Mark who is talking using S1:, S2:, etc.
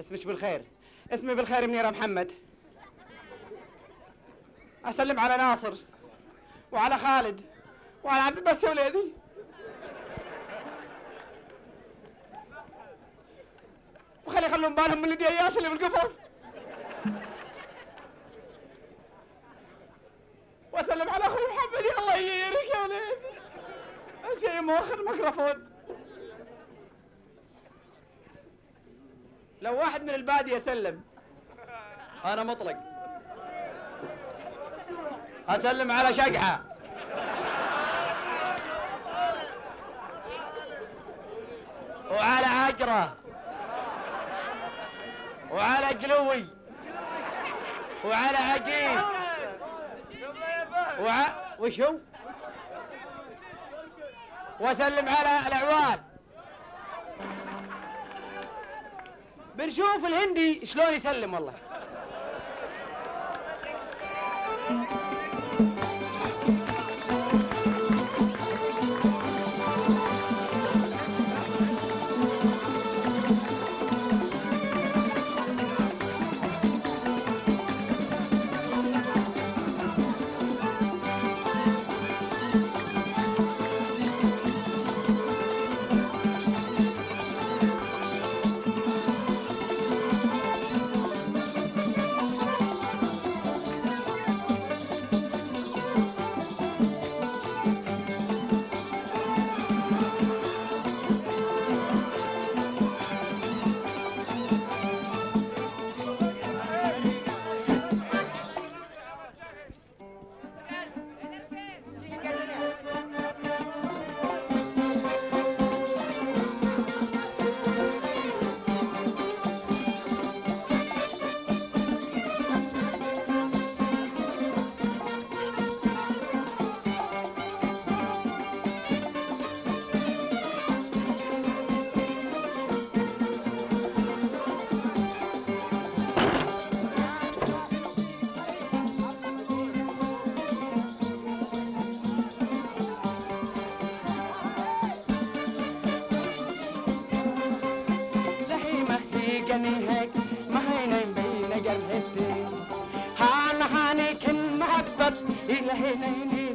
S1: اسمك بالخير. اسمي بالخير منيرة محمد. أسلم على ناصر وعلى خالد وعلى عبد البس يا وليدي وخلي يخلون بالهم من الديات اللي بالقفص. وأسلم على أخوي محمد. يا الله يجيرك يا وليدي شيء مؤخر ميكروفون. لو واحد من البادية سلم أنا مطلق. أسلم على شقحه وعلى عجره وعلى جلوي. وعلى عجين وع... وش هو؟ وأسلم على الاعوان بنشوف الهندي شلون يسلم والله هيك ما هي نايم بين هانا هاني كن محبت إلهي نيني